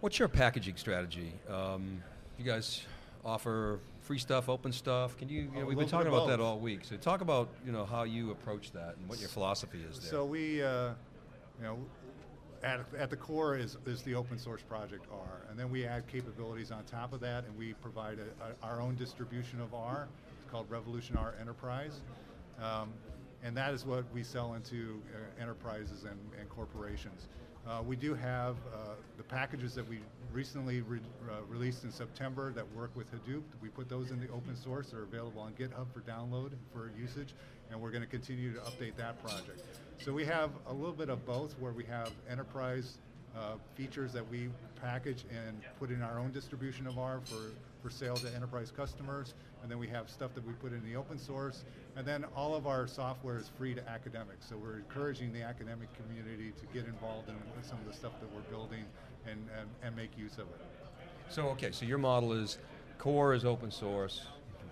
What's your packaging strategy? Um, you guys offer free stuff, open stuff. Can you? you know, we've been talking about that all week. So talk about you know how you approach that and what your philosophy is there. So we, uh, you know, at, at the core is, is the open source project R, and then we add capabilities on top of that, and we provide a, a, our own distribution of R. It's called Revolution R Enterprise, um, and that is what we sell into uh, enterprises and, and corporations. Uh, we do have uh, the packages that we recently re- uh, released in September that work with Hadoop. We put those in the open source. They're available on GitHub for download for usage, and we're going to continue to update that project. So we have a little bit of both, where we have enterprise uh, features that we package and put in our own distribution of R for, for sale to enterprise customers, and then we have stuff that we put in the open source, and then all of our software is free to academics. So we're encouraging the academic community to get involved in some of the stuff that we're building and, and, and make use of it. So okay, so your model is core is open source.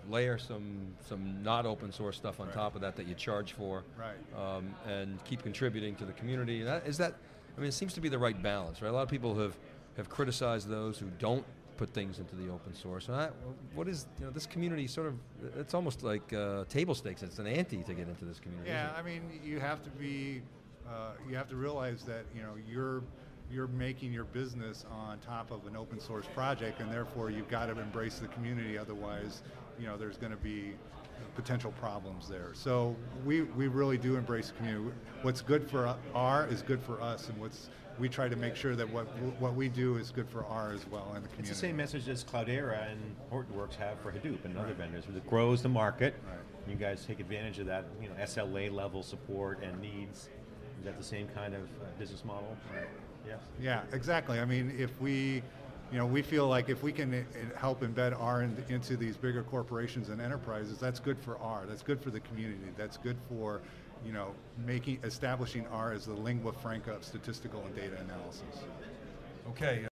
Layer some some not open source stuff on Right. top of that that you charge for, Right. Um, and keep contributing to the community. Is that? I mean, it seems to be the right balance, right? A lot of people have have criticized those who don't put things into the open source. And I, what is you know this community sort of? It's almost like uh, table stakes. It's an ante to get into this community. Yeah, I mean, you have to be, uh, you have to realize that you know you're you're making your business on top of an open source project, and therefore you've got to embrace the community. Otherwise, you know, there's going to be potential problems there. So we we really do embrace community. What's good for R is good for us, and what's we try to make sure that what what we do is good for R as well and the community. It's the same message as Cloudera and Hortonworks have for Hadoop and other vendors. It grows the market. Right. You guys take advantage of that, you know, SLA level support and needs. Is that the same kind of uh, business model? Yes. Yeah, exactly. I mean, if we, you know, we feel like if we can uh, help embed R in, into these bigger corporations and enterprises, that's good for R. That's good for the community. That's good for, you know, making establishing R as the lingua franca of statistical and data analysis. Okay.